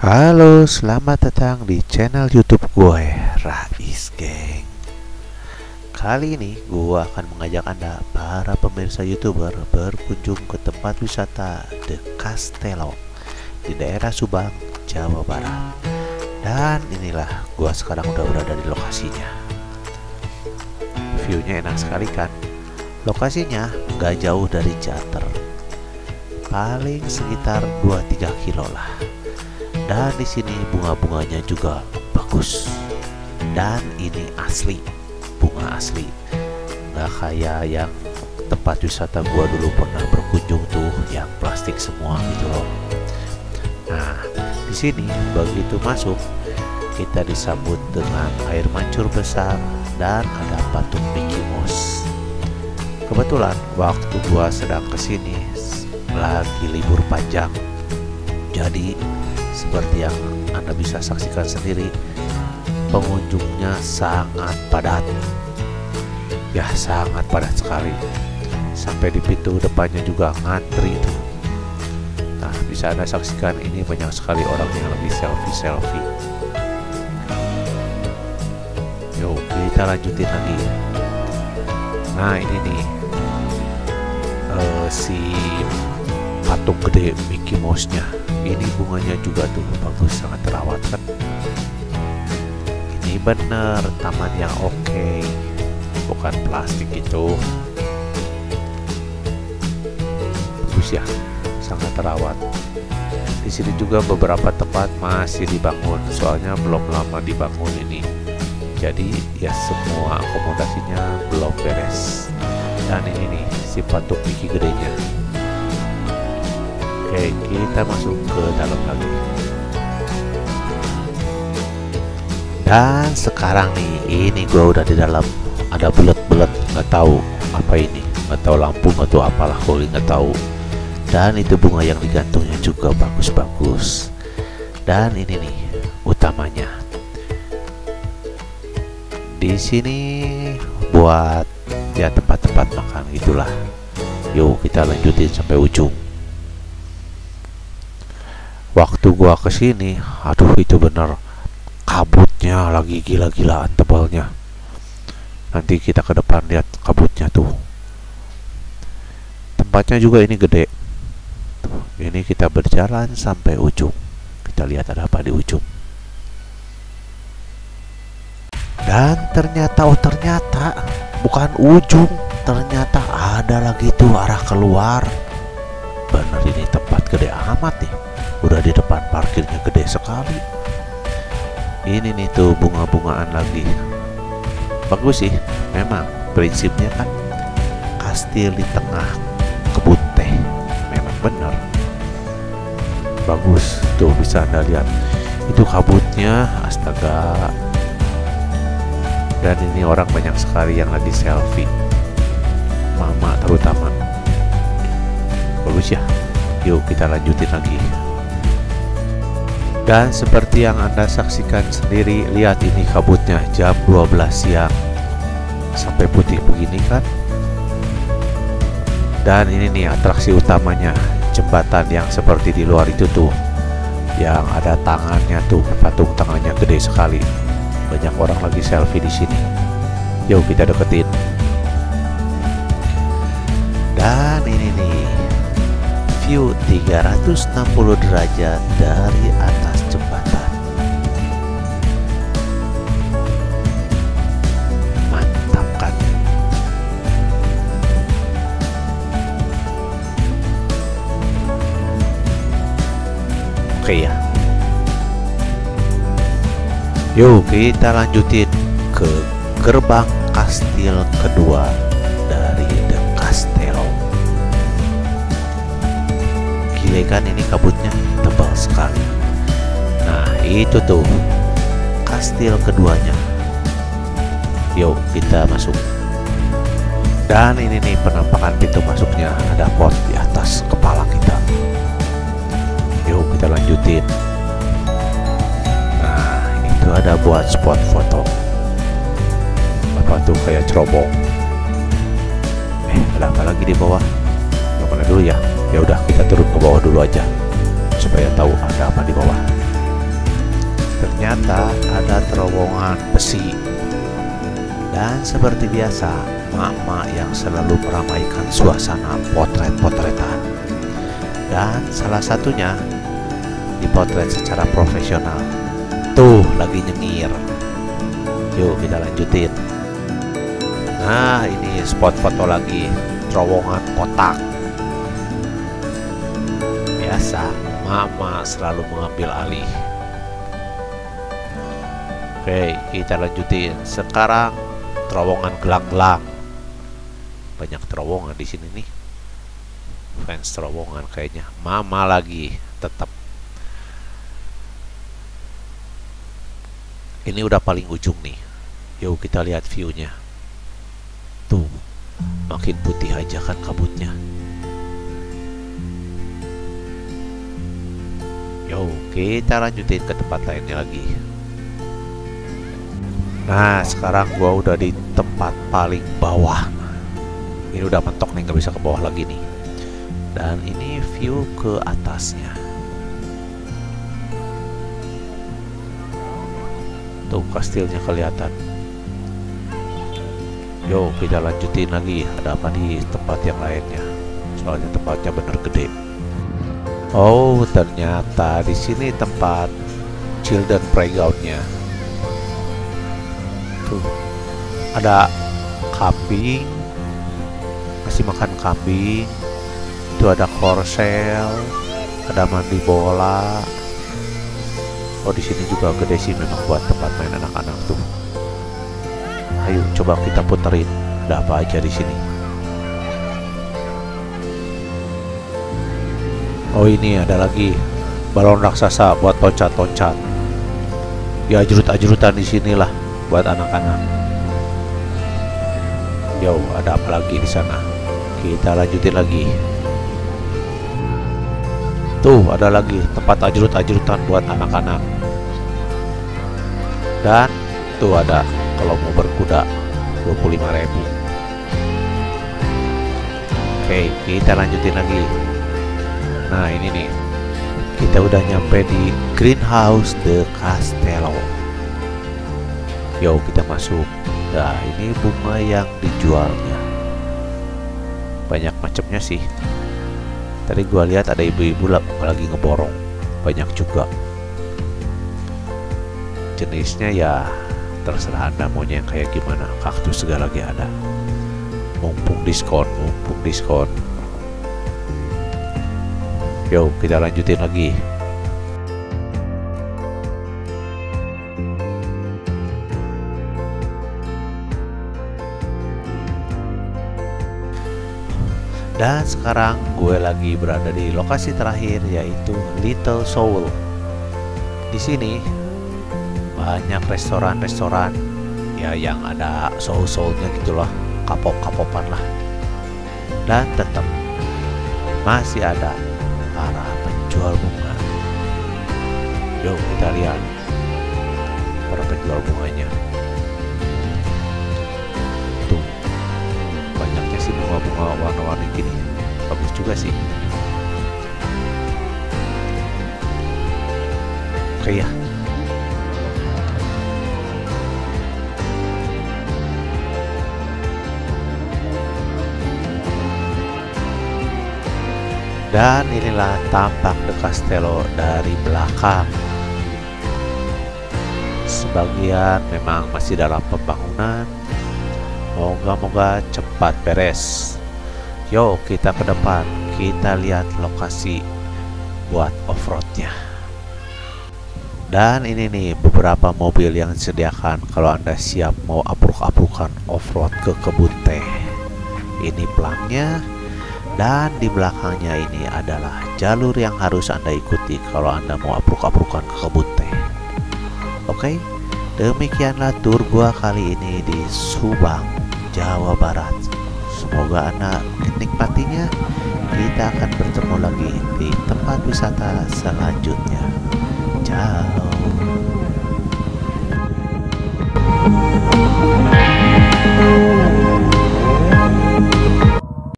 Halo, selamat datang di channel YouTube gue, Rais Geng. Kali ini gue akan mengajak Anda, para pemirsa YouTuber, berkunjung ke tempat wisata The Castello di daerah Subang, Jawa Barat. Dan inilah gue sekarang udah berada di lokasinya. Viewnya enak sekali kan? Lokasinya gak jauh dari Jater. Paling sekitar 2-3 kilo lah dan di sini bunga-bunganya juga bagus. Dan ini asli bunga asli. Nggak kayak yang tempat wisata gua dulu pernah berkunjung tuh yang plastik semua gitu loh. Nah di sini begitu masuk kita disambut dengan air mancur besar dan ada patung Mickey Mouse. Kebetulan waktu gua sedang ke sini lagi libur panjang. Jadi seperti yang Anda bisa saksikan sendiri, pengunjungnya sangat padat. Ya, sangat padat sekali. Sampai di pintu depannya juga ngantri itu. Nah, bisa Anda saksikan ini banyak sekali orang yang lagi selfie-selfie. Yuk, kita lanjutin lagi. Nah, ini nih uh, si patung gede Mickey Mouse-nya ini bunganya juga tuh bagus sangat terawat kan? Ini bener taman yang oke. Okay. bukan plastik itu. Bagus ya sangat terawat. Di sini juga beberapa tempat masih dibangun soalnya belum lama dibangun ini. Jadi ya semua akomodasinya belum beres. Dan ini nih si patung Mickey gedenya Oke, kita masuk ke dalam lagi. Dan sekarang nih, ini gua udah di dalam. Ada bulat-bulat, nggak tahu apa ini, nggak tahu lampu, nggak tahu apalah, kuli nggak tahu. Dan itu bunga yang digantungnya juga bagus-bagus. Dan ini nih utamanya. Di sini buat ya tempat-tempat makan itulah. Yuk kita lanjutin sampai ujung waktu gua ke sini aduh itu bener. Kabutnya lagi gila-gilaan tebalnya. Nanti kita ke depan lihat kabutnya tuh. Tempatnya juga ini gede. Ini kita berjalan sampai ujung. Kita lihat ada apa di ujung. Dan ternyata oh ternyata bukan ujung ternyata ada lagi tuh arah keluar. Bener ini tempat gede amat nih udah di depan parkirnya gede sekali. Ini nih tuh bunga-bungaan lagi. Bagus sih memang prinsipnya kan kastil di tengah kebun teh. Memang benar. Bagus tuh bisa anda lihat. Itu kabutnya astaga. Dan ini orang banyak sekali yang lagi selfie. Mama terutama. Bagus ya. Yuk kita lanjutin lagi dan seperti yang Anda saksikan sendiri, lihat ini kabutnya jam 12 siang. Sampai putih begini kan? Dan ini nih atraksi utamanya, jembatan yang seperti di luar itu tuh. Yang ada tangannya tuh, patung tangannya gede sekali. Banyak orang lagi selfie di sini. Yuk kita deketin. Dan ini nih view 360 derajat dari atas jembatan. Mantap kan? Oke ya. Yuk kita lanjutin ke gerbang kastil kedua Gile kan ini kabutnya tebal sekali. Nah itu tuh kastil keduanya. Yuk kita masuk. Dan ini nih penampakan pintu masuknya ada pot di atas kepala kita. Yuk kita lanjutin. Nah itu ada buat spot foto. Apa tuh kayak cerobong? Eh ada apa lagi di bawah? Yang mana dulu ya? Ya udah kita turun ke bawah dulu aja supaya tahu ada apa di bawah. kita ada terowongan besi. Dan seperti biasa, mama yang selalu meramaikan suasana potret-potretan. Dan salah satunya dipotret secara profesional. Tuh, lagi nyengir. Yuk kita lanjutin. Nah, ini spot foto lagi, terowongan kotak. Biasa, mama selalu mengambil alih. Oke, kita lanjutin. Sekarang terowongan gelang-gelang. Banyak terowongan di sini nih. Fans terowongan kayaknya. Mama lagi tetap. Ini udah paling ujung nih. Yuk kita lihat view-nya. Tuh, makin putih aja kan kabutnya. Yo, kita lanjutin ke tempat lainnya lagi. Nah, sekarang gua udah di tempat paling bawah. Ini udah mentok nih, nggak bisa ke bawah lagi nih. Dan ini view ke atasnya. Tuh kastilnya kelihatan. Yo, kita lanjutin lagi. Ada apa di tempat yang lainnya? Soalnya tempatnya bener gede. Oh, ternyata di sini tempat children playgroundnya. Tuh, ada kambing, masih makan kambing. Itu ada korsel, ada mandi bola. Oh, di sini juga gede sih memang buat tempat main anak-anak tuh. Ayo coba kita puterin. Ada apa aja di sini? Oh ini ada lagi balon raksasa buat loncat-loncat. Ya ajrut-ajrutan di sinilah buat anak-anak. Yo, ada apa lagi di sana? Kita lanjutin lagi. Tuh, ada lagi tempat ajrut-ajrutan buat anak-anak. Dan tuh ada kalau mau berkuda 25.000. Oke, kita lanjutin lagi. Nah ini nih. Kita udah nyampe di Greenhouse de Castello Yo kita masuk. Nah ini bunga yang dijualnya. Banyak macamnya sih. Tadi gua lihat ada ibu-ibu lagi ngeborong. Banyak juga. Jenisnya ya terserah anda maunya yang kayak gimana. Kaktus segala lagi ada. Mumpung diskon, mumpung diskon Yuk kita lanjutin lagi Dan sekarang gue lagi berada di lokasi terakhir yaitu Little Seoul. Di sini banyak restoran-restoran ya yang ada soul-soulnya gitu loh, kapok-kapopan lah. Dan tetap masih ada para penjual bunga. Yuk kita lihat para penjual bunganya. Tuh, banyaknya sih bunga-bunga warna-warni gini. Bagus juga sih. Oke ya. Dan inilah tampak The Castello dari belakang. Sebagian memang masih dalam pembangunan. Moga-moga cepat beres. Yuk kita ke depan, kita lihat lokasi buat off-roadnya. Dan ini nih beberapa mobil yang disediakan kalau Anda siap mau apruk-aprukan off-road ke kebun teh. Ini pelangnya, dan di belakangnya ini adalah jalur yang harus Anda ikuti kalau Anda mau apruk-aprukan ke kebun teh. Oke, demikianlah tur gua kali ini di Subang, Jawa Barat. Semoga Anda menikmatinya. Kita akan bertemu lagi di tempat wisata selanjutnya. Ciao.